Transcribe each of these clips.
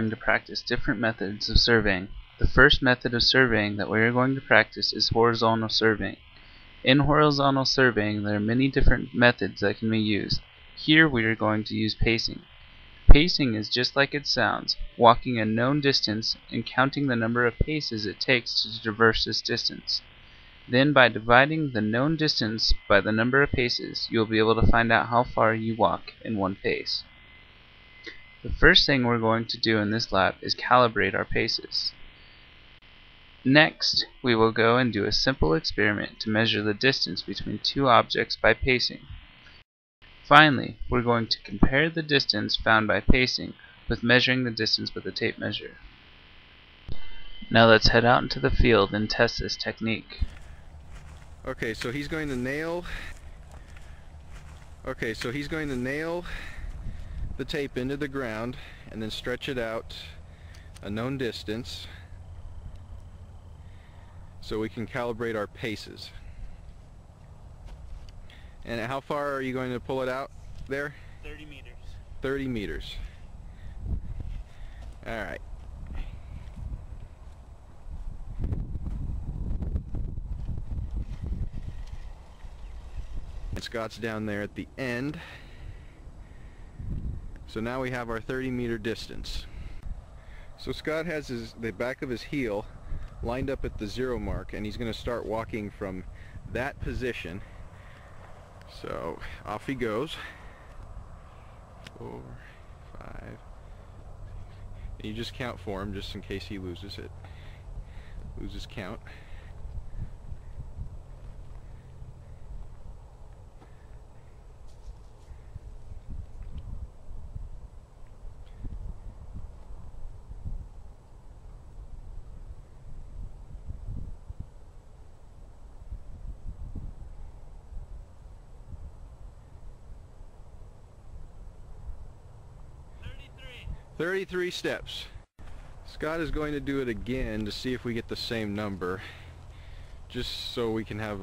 going to practice different methods of surveying. The first method of surveying that we are going to practice is horizontal surveying. In horizontal surveying there are many different methods that can be used. Here we are going to use pacing. Pacing is just like it sounds, walking a known distance and counting the number of paces it takes to traverse this distance. Then by dividing the known distance by the number of paces, you will be able to find out how far you walk in one pace. The first thing we're going to do in this lab is calibrate our paces. Next, we will go and do a simple experiment to measure the distance between two objects by pacing. Finally, we're going to compare the distance found by pacing with measuring the distance with a tape measure. Now let's head out into the field and test this technique. Okay, so he's going to nail Okay, so he's going to nail the tape into the ground and then stretch it out a known distance so we can calibrate our paces. And how far are you going to pull it out there? 30 meters. 30 meters. Alright. And Scott's down there at the end. So now we have our 30 meter distance. So Scott has his, the back of his heel lined up at the zero mark and he's going to start walking from that position. So off he goes. Four, five. And you just count for him just in case he loses it. Loses count. 33 steps. Scott is going to do it again to see if we get the same number just so we can have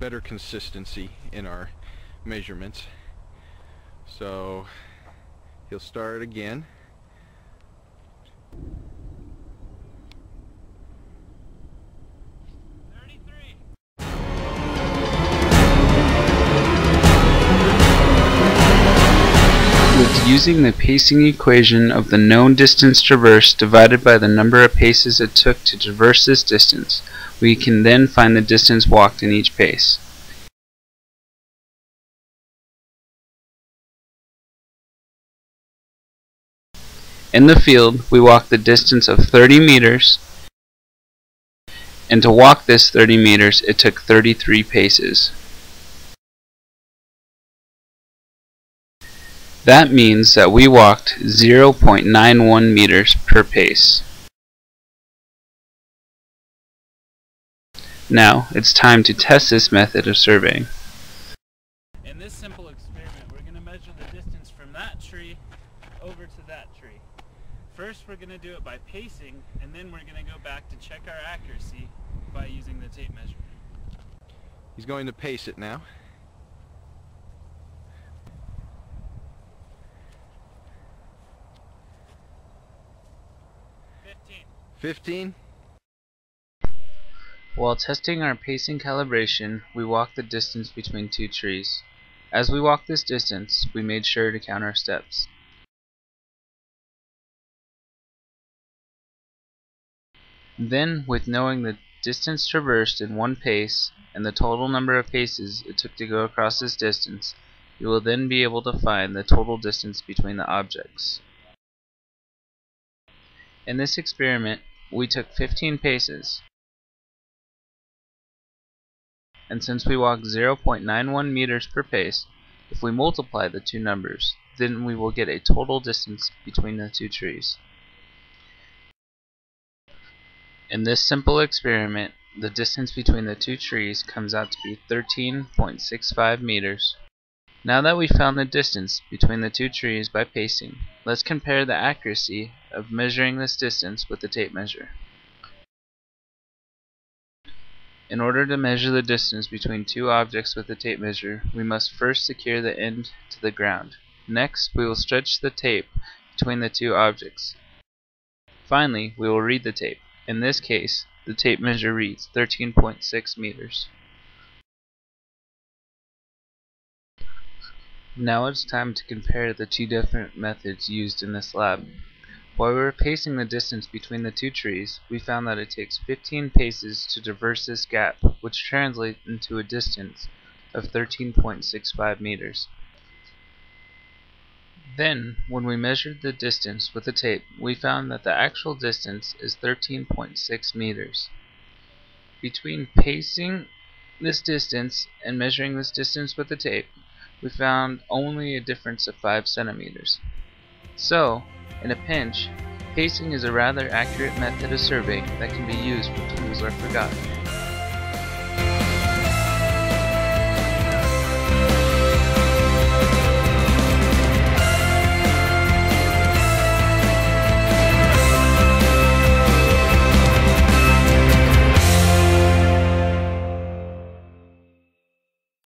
better consistency in our measurements. So he'll start again. Using the pacing equation of the known distance traversed divided by the number of paces it took to traverse this distance, we can then find the distance walked in each pace. In the field, we walked the distance of 30 meters, and to walk this 30 meters, it took 33 paces. That means that we walked 0.91 meters per pace. Now, it's time to test this method of surveying. In this simple experiment, we're going to measure the distance from that tree over to that tree. First, we're going to do it by pacing, and then we're going to go back to check our accuracy by using the tape measure. He's going to pace it now. 15. While testing our pacing calibration, we walked the distance between two trees. As we walked this distance, we made sure to count our steps. Then, with knowing the distance traversed in one pace and the total number of paces it took to go across this distance, you will then be able to find the total distance between the objects. In this experiment, we took 15 paces. And since we walked 0.91 meters per pace, if we multiply the two numbers, then we will get a total distance between the two trees. In this simple experiment, the distance between the two trees comes out to be 13.65 meters. Now that we've found the distance between the two trees by pacing, let's compare the accuracy of measuring this distance with the tape measure. In order to measure the distance between two objects with the tape measure, we must first secure the end to the ground. Next, we will stretch the tape between the two objects. Finally, we will read the tape. In this case, the tape measure reads 13.6 meters. Now it's time to compare the two different methods used in this lab. While we were pacing the distance between the two trees, we found that it takes 15 paces to traverse this gap, which translates into a distance of 13.65 meters. Then, when we measured the distance with the tape, we found that the actual distance is 13.6 meters. Between pacing this distance and measuring this distance with the tape, we found only a difference of 5 centimeters. So, in a pinch, pacing is a rather accurate method of surveying that can be used when tools are forgotten.